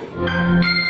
Música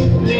Yeah.